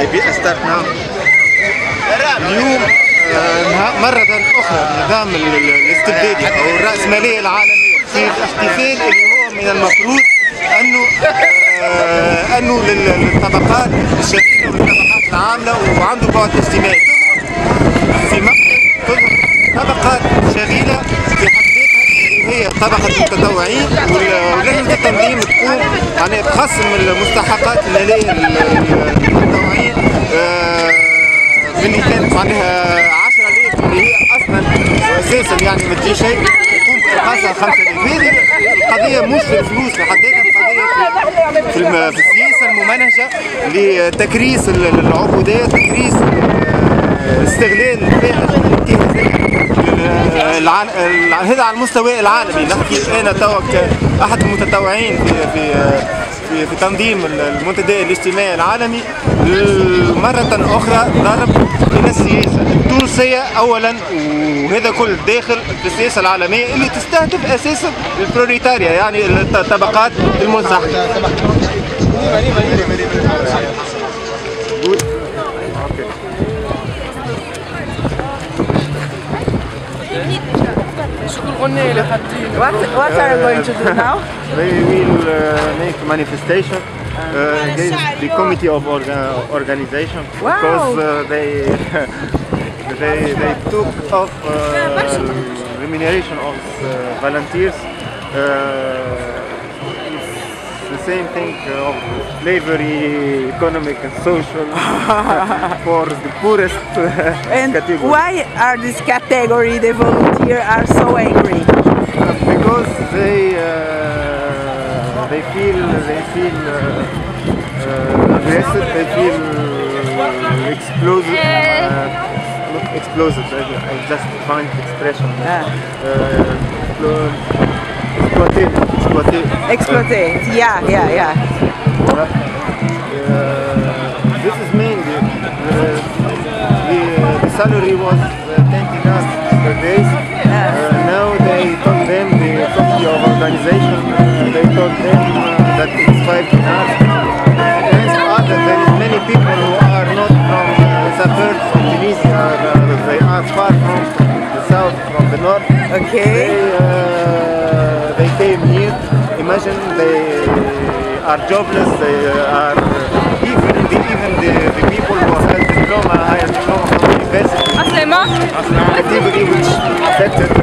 I now. اليوم آه، مرة أخرى ال- الاستبدادي أو الرأسمالية العالمية في احتفال اللي هو من المفروض أنه آه، أنه لل- للطبقات الشديدة والطبقات العاملة وعنده بعد اجتماعي في مقتل طبقات شغيلة في هي طبقة المتطوعين ولجنة التنظيم تقوم يعني تقسم المستحقات المالية للمتطوعين من اللي كانت معناها 10000 اللي هي أصلا أساسا يعني ما تجي شيء. تقوم بإنقاذها 5000 هذه القضية مش في الفلوس في القضية في, في, الم- في السياسة الممنهجة لتكريس ال- العبودية تكريس آه، استغلال الفاحش الانتهازي الع- الع- هذا على المستوى العالمي. نحكي أنا توا أحد المتطوعين في في في, في تنظيم المنتدى الاجتماعي العالمي مرة أخرى ضرب إلى السياسة. التونسية أولا وهذا كل داخل في السياسة العالمية اللي تستهدف أساسا البروليتاريا يعني الطبقات Cornelia gaat doen. What, what are we eh, going to do now? we will eh, make manifestation. Uh, the committee of orga organization because uh, they they they took off uh, remuneration of volunteers Uh, the same thing of slavery, economic and social for the poorest And category. why are this category, the volunteer, are so angry? because they uh, they feel they feel uh, uh, aggressive they feel uh, explosive uh, not explosive I, I just find expression Ah. uh, explo- exploited. Yeah, yeah, yeah. uh, this is mainly uh, the, the salary was uh, 10 dinars per day. Uh, now they told them, the committee of organization, uh, they told them uh, that it's 5 dinars. Other, there is many people who are not from uh, suburbs of Tunisia, uh, they are far from the south, from the north. Okay. They, imagine they are jobless, they are even the, even the, the people who have diploma, higher diploma from university. Aslema? Aslema, activity which affected